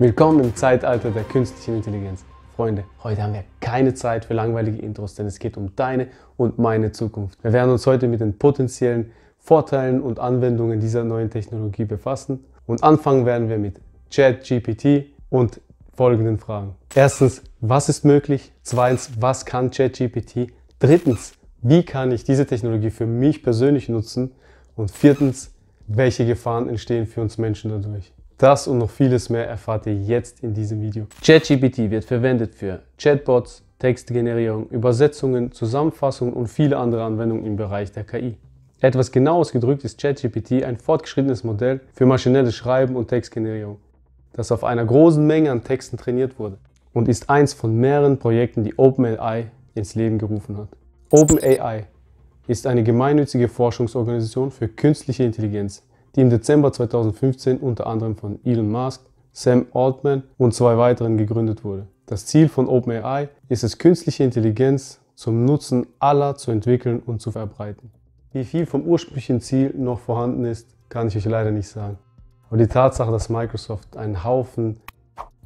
Willkommen im Zeitalter der künstlichen Intelligenz. Freunde, heute haben wir keine Zeit für langweilige Intros, denn es geht um deine und meine Zukunft. Wir werden uns heute mit den potenziellen Vorteilen und Anwendungen dieser neuen Technologie befassen. Und anfangen werden wir mit ChatGPT und folgenden Fragen. Erstens, was ist möglich? Zweitens, was kann ChatGPT? Drittens, wie kann ich diese Technologie für mich persönlich nutzen? Und viertens, welche Gefahren entstehen für uns Menschen dadurch? Das und noch vieles mehr erfahrt ihr jetzt in diesem Video. ChatGPT wird verwendet für Chatbots, Textgenerierung, Übersetzungen, Zusammenfassungen und viele andere Anwendungen im Bereich der KI. Etwas genau ausgedrückt ist ChatGPT ein fortgeschrittenes Modell für maschinelles Schreiben und Textgenerierung, das auf einer großen Menge an Texten trainiert wurde und ist eins von mehreren Projekten, die OpenAI ins Leben gerufen hat. OpenAI ist eine gemeinnützige Forschungsorganisation für künstliche Intelligenz, die im Dezember 2015 unter anderem von Elon Musk, Sam Altman und zwei weiteren gegründet wurde. Das Ziel von OpenAI ist es, künstliche Intelligenz zum Nutzen aller zu entwickeln und zu verbreiten. Wie viel vom ursprünglichen Ziel noch vorhanden ist, kann ich euch leider nicht sagen. Aber die Tatsache, dass Microsoft einen Haufen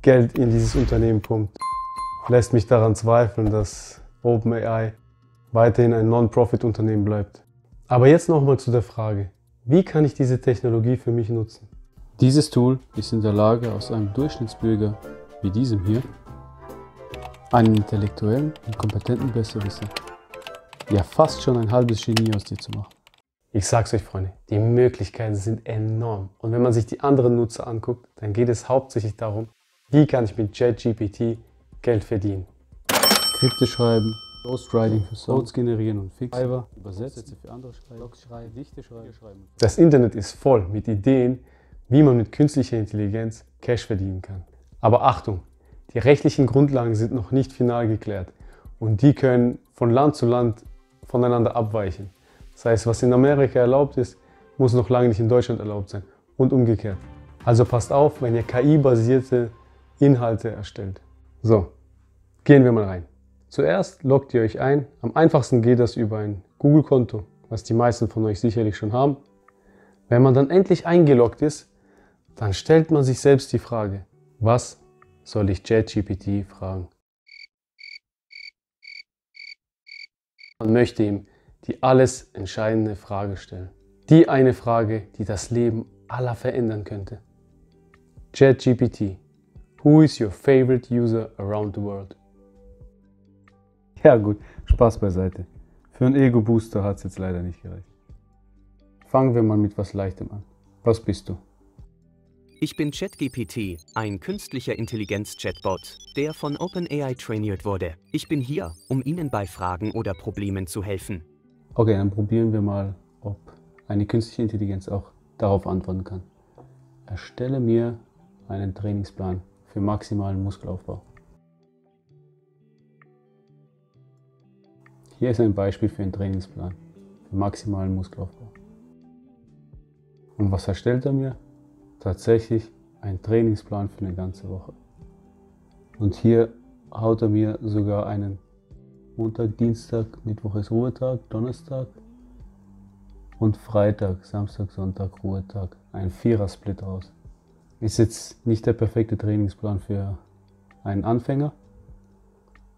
Geld in dieses Unternehmen pumpt, lässt mich daran zweifeln, dass OpenAI weiterhin ein Non-Profit-Unternehmen bleibt. Aber jetzt nochmal zu der Frage, wie kann ich diese Technologie für mich nutzen? Dieses Tool ist in der Lage, aus einem Durchschnittsbürger wie diesem hier einen intellektuellen und kompetenten Besserwisser, ja fast schon ein halbes Genie aus dir zu machen. Ich sag's euch, Freunde, die Möglichkeiten sind enorm. Und wenn man sich die anderen Nutzer anguckt, dann geht es hauptsächlich darum, wie kann ich mit ChatGPT Geld verdienen. Skripte schreiben, Ghostwriting für Songs generieren und fix. Fiverr, Übersetze für andere schreiben, Blogs schreiben, Dichte schreiben. Das Internet ist voll mit Ideen, wie man mit künstlicher Intelligenz Cash verdienen kann. Aber Achtung, die rechtlichen Grundlagen sind noch nicht final geklärt und die können von Land zu Land voneinander abweichen. Das heißt, was in Amerika erlaubt ist, muss noch lange nicht in Deutschland erlaubt sein und umgekehrt. Also passt auf, wenn ihr KI-basierte Inhalte erstellt. So, gehen wir mal rein. Zuerst loggt ihr euch ein. Am einfachsten geht das über ein Google-Konto, was die meisten von euch sicherlich schon haben. Wenn man dann endlich eingeloggt ist, dann stellt man sich selbst die Frage, was soll ich ChatGPT fragen? Man möchte ihm die alles entscheidende Frage stellen. Die eine Frage, die das Leben aller verändern könnte. ChatGPT, who is your favorite user around the world? Ja gut, Spaß beiseite. Für einen Ego-Booster hat es jetzt leider nicht gereicht. Fangen wir mal mit was Leichtem an. Was bist du? Ich bin ChatGPT, ein künstlicher Intelligenz-Chatbot, der von OpenAI trainiert wurde. Ich bin hier, um Ihnen bei Fragen oder Problemen zu helfen. Okay, dann probieren wir mal, ob eine künstliche Intelligenz auch darauf antworten kann. Erstelle mir einen Trainingsplan für maximalen Muskelaufbau. Hier ist ein Beispiel für einen Trainingsplan für maximalen Muskelaufbau. Und was erstellt er mir? Tatsächlich ein Trainingsplan für eine ganze Woche. Und hier haut er mir sogar einen Montag, Dienstag, Mittwoch ist Ruhetag, Donnerstag und Freitag, Samstag, Sonntag, Ruhetag. Ein Vierer-Split raus. Ist jetzt nicht der perfekte Trainingsplan für einen Anfänger,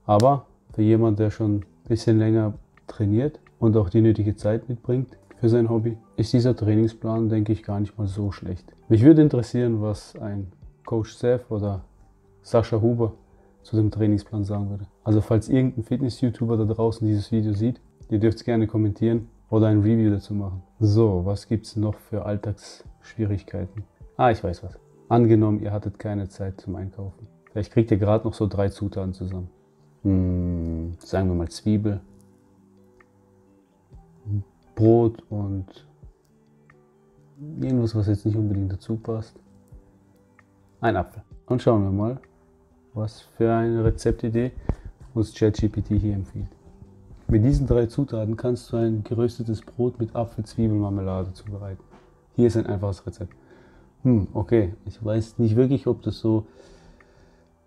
aber für jemanden, der schon bisschen länger trainiert und auch die nötige Zeit mitbringt für sein Hobby, ist dieser Trainingsplan, denke ich, gar nicht mal so schlecht. Mich würde interessieren, was ein Coach Seth oder Sascha Huber zu dem Trainingsplan sagen würde. Also falls irgendein Fitness-YouTuber da draußen dieses Video sieht, ihr dürft es gerne kommentieren oder ein Review dazu machen. So, was gibt es noch für Alltagsschwierigkeiten? Ah, ich weiß was. Angenommen, ihr hattet keine Zeit zum Einkaufen. Vielleicht kriegt ihr gerade noch so drei Zutaten zusammen hm, sagen wir mal Zwiebel, Brot und irgendwas, was jetzt nicht unbedingt dazu passt. Ein Apfel. Und schauen wir mal, was für eine Rezeptidee uns ChatGPT hier empfiehlt. Mit diesen drei Zutaten kannst du ein geröstetes Brot mit Apfel-Zwiebelmarmelade zubereiten. Hier ist ein einfaches Rezept. Hm, okay, ich weiß nicht wirklich, ob das so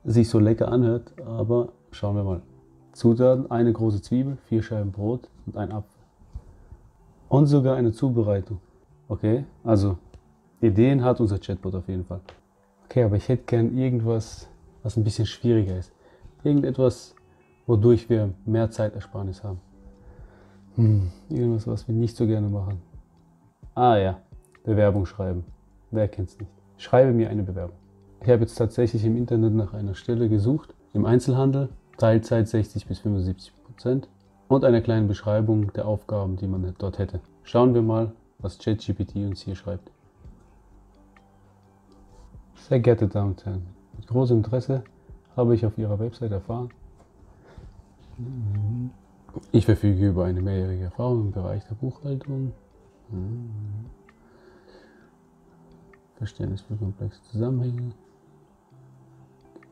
sich so lecker anhört, aber Schauen wir mal. Zutaten: eine große Zwiebel, vier Scheiben Brot und ein Apfel. Und sogar eine Zubereitung. Okay, also Ideen hat unser Chatbot auf jeden Fall. Okay, aber ich hätte gern irgendwas, was ein bisschen schwieriger ist. Irgendetwas, wodurch wir mehr Zeitersparnis haben. Hm, irgendwas, was wir nicht so gerne machen. Ah ja, Bewerbung schreiben. Wer kennt's nicht? Schreibe mir eine Bewerbung. Ich habe jetzt tatsächlich im Internet nach einer Stelle gesucht, im Einzelhandel, Teilzeit 60 bis 75 Prozent und einer kleinen Beschreibung der Aufgaben, die man dort hätte. Schauen wir mal, was ChatGPT uns hier schreibt. Sehr geehrte Damen und Herren, mit großem Interesse habe ich auf Ihrer Website erfahren, ich verfüge über eine mehrjährige Erfahrung im Bereich der Buchhaltung. Verständnis für komplexe Zusammenhänge.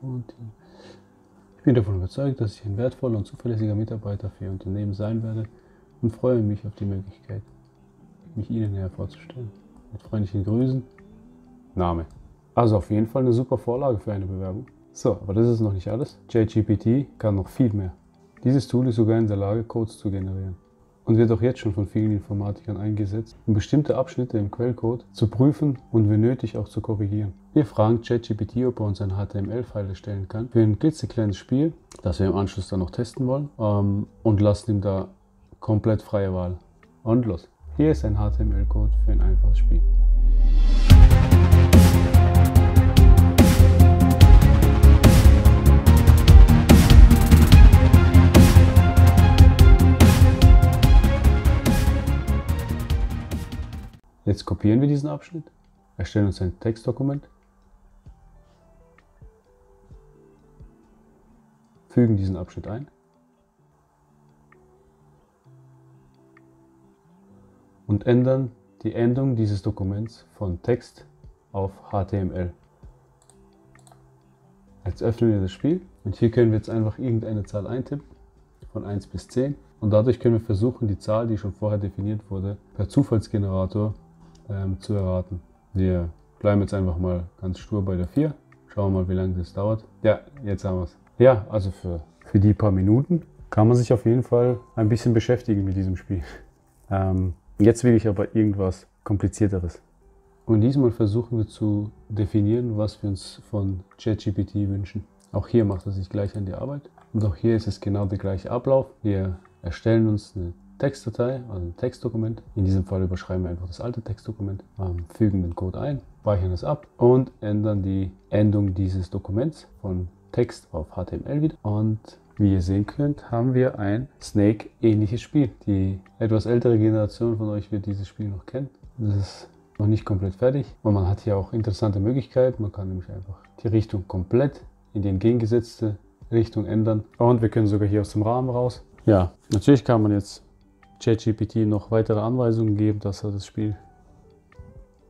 Und ich bin davon überzeugt, dass ich ein wertvoller und zuverlässiger Mitarbeiter für Ihr Unternehmen sein werde und freue mich auf die Möglichkeit, mich Ihnen näher vorzustellen. Mit freundlichen Grüßen, Name. Also auf jeden Fall eine super Vorlage für eine Bewerbung. So, aber das ist noch nicht alles. JGPT kann noch viel mehr. Dieses Tool ist sogar in der Lage, Codes zu generieren und wird auch jetzt schon von vielen Informatikern eingesetzt, um bestimmte Abschnitte im Quellcode zu prüfen und wenn nötig auch zu korrigieren. Wir fragen ChatGPT, ob er uns ein HTML-File erstellen kann für ein klitzekleines Spiel, das wir im Anschluss dann noch testen wollen ähm, und lassen ihm da komplett freie Wahl. Und los! Hier ist ein HTML-Code für ein einfaches Spiel. Jetzt kopieren wir diesen Abschnitt, erstellen uns ein Textdokument, fügen diesen Abschnitt ein und ändern die Endung dieses Dokuments von Text auf HTML. Jetzt öffnen wir das Spiel und hier können wir jetzt einfach irgendeine Zahl eintippen, von 1 bis 10. Und dadurch können wir versuchen, die Zahl, die schon vorher definiert wurde, per Zufallsgenerator ähm, zu erraten. Wir bleiben jetzt einfach mal ganz stur bei der 4. Schauen wir mal, wie lange das dauert. Ja, jetzt haben wir es. Ja, also für, für die paar Minuten kann man sich auf jeden Fall ein bisschen beschäftigen mit diesem Spiel. Ähm, jetzt will ich aber irgendwas komplizierteres. Und diesmal versuchen wir zu definieren, was wir uns von ChatGPT wünschen. Auch hier macht er sich gleich an die Arbeit. Und auch hier ist es genau der gleiche Ablauf. Wir erstellen uns eine Textdatei, also ein Textdokument. In diesem Fall überschreiben wir einfach das alte Textdokument, fügen den Code ein, speichern es ab und ändern die Endung dieses Dokuments von Text auf HTML wieder. Und wie ihr sehen könnt, haben wir ein Snake-ähnliches Spiel. Die etwas ältere Generation von euch wird dieses Spiel noch kennen. Das ist noch nicht komplett fertig und man hat hier auch interessante Möglichkeiten. Man kann nämlich einfach die Richtung komplett in die entgegengesetzte Richtung ändern. Und wir können sogar hier aus dem Rahmen raus. Ja, natürlich kann man jetzt ChatGPT noch weitere Anweisungen geben, dass er das Spiel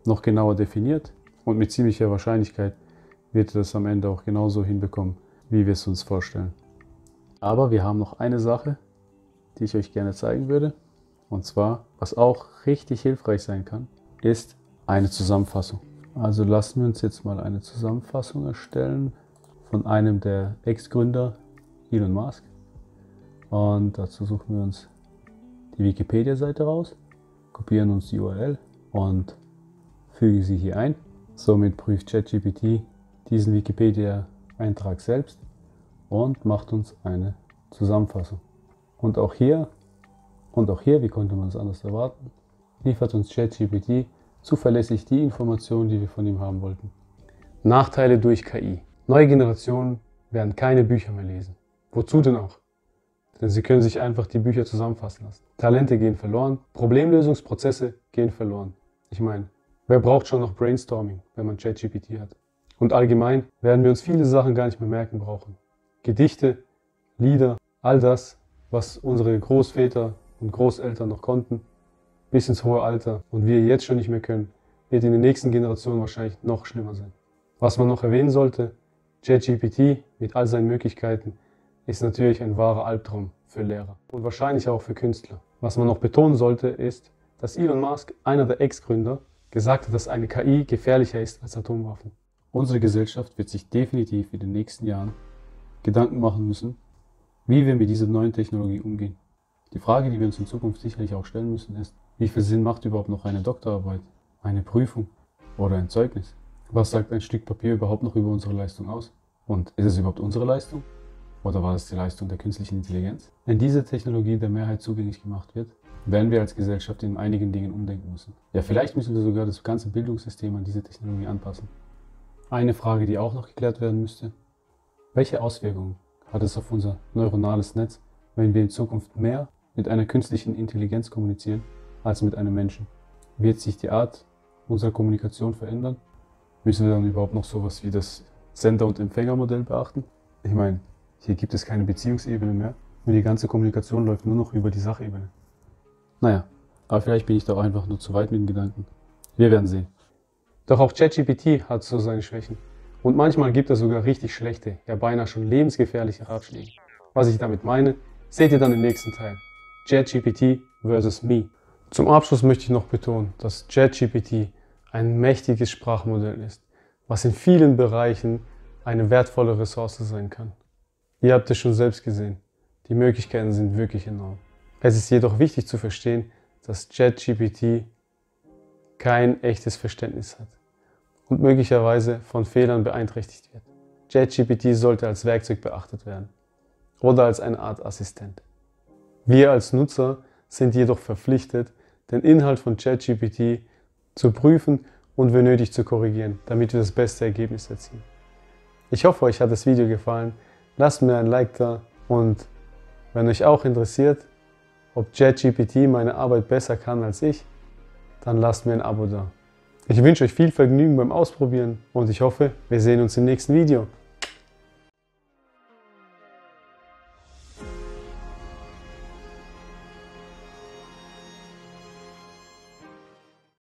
noch genauer definiert und mit ziemlicher Wahrscheinlichkeit wird er das am Ende auch genauso hinbekommen, wie wir es uns vorstellen. Aber wir haben noch eine Sache, die ich euch gerne zeigen würde. Und zwar, was auch richtig hilfreich sein kann, ist eine Zusammenfassung. Also lassen wir uns jetzt mal eine Zusammenfassung erstellen von einem der Ex-Gründer, Elon Musk. Und dazu suchen wir uns die Wikipedia-Seite raus, kopieren uns die URL und fügen sie hier ein. Somit prüft ChatGPT diesen Wikipedia-Eintrag selbst und macht uns eine Zusammenfassung. Und auch hier, und auch hier, wie konnte man es anders erwarten, liefert uns ChatGPT zuverlässig die Informationen, die wir von ihm haben wollten. Nachteile durch KI. Neue Generationen werden keine Bücher mehr lesen. Wozu denn auch? Denn sie können sich einfach die Bücher zusammenfassen lassen. Talente gehen verloren, Problemlösungsprozesse gehen verloren. Ich meine, wer braucht schon noch Brainstorming, wenn man ChatGPT hat? Und allgemein werden wir uns viele Sachen gar nicht mehr merken brauchen. Gedichte, Lieder, all das, was unsere Großväter und Großeltern noch konnten, bis ins hohe Alter und wir jetzt schon nicht mehr können, wird in den nächsten Generationen wahrscheinlich noch schlimmer sein. Was man noch erwähnen sollte, ChatGPT mit all seinen Möglichkeiten ist natürlich ein wahrer Albtraum für Lehrer und wahrscheinlich auch für Künstler. Was man noch betonen sollte, ist, dass Elon Musk, einer der Ex-Gründer, gesagt hat, dass eine KI gefährlicher ist als Atomwaffen. Unsere Gesellschaft wird sich definitiv in den nächsten Jahren Gedanken machen müssen, wie wir mit dieser neuen Technologie umgehen. Die Frage, die wir uns in Zukunft sicherlich auch stellen müssen, ist, wie viel Sinn macht überhaupt noch eine Doktorarbeit, eine Prüfung oder ein Zeugnis? Was sagt ein Stück Papier überhaupt noch über unsere Leistung aus? Und ist es überhaupt unsere Leistung? Oder war es die Leistung der künstlichen Intelligenz? Wenn diese Technologie der Mehrheit zugänglich gemacht wird, werden wir als Gesellschaft in einigen Dingen umdenken müssen. Ja, vielleicht müssen wir sogar das ganze Bildungssystem an diese Technologie anpassen. Eine Frage, die auch noch geklärt werden müsste. Welche Auswirkungen hat es auf unser neuronales Netz, wenn wir in Zukunft mehr mit einer künstlichen Intelligenz kommunizieren als mit einem Menschen? Wird sich die Art unserer Kommunikation verändern? Müssen wir dann überhaupt noch sowas wie das Sender- und Empfängermodell beachten? Ich meine, hier gibt es keine Beziehungsebene mehr und die ganze Kommunikation läuft nur noch über die Sachebene. Naja, aber vielleicht bin ich doch einfach nur zu weit mit den Gedanken. Wir werden sehen. Doch auch ChatGPT hat so seine Schwächen. Und manchmal gibt es sogar richtig schlechte, ja beinahe schon lebensgefährliche Ratschläge. Was ich damit meine, seht ihr dann im nächsten Teil. ChatGPT versus Me. Zum Abschluss möchte ich noch betonen, dass ChatGPT ein mächtiges Sprachmodell ist, was in vielen Bereichen eine wertvolle Ressource sein kann. Ihr habt es schon selbst gesehen. Die Möglichkeiten sind wirklich enorm. Es ist jedoch wichtig zu verstehen, dass ChatGPT kein echtes Verständnis hat und möglicherweise von Fehlern beeinträchtigt wird. ChatGPT sollte als Werkzeug beachtet werden oder als eine Art Assistent. Wir als Nutzer sind jedoch verpflichtet, den Inhalt von ChatGPT zu prüfen und wenn nötig zu korrigieren, damit wir das beste Ergebnis erzielen. Ich hoffe, euch hat das Video gefallen. Lasst mir ein Like da und wenn euch auch interessiert, ob ChatGPT meine Arbeit besser kann als ich, dann lasst mir ein Abo da. Ich wünsche euch viel Vergnügen beim Ausprobieren und ich hoffe, wir sehen uns im nächsten Video.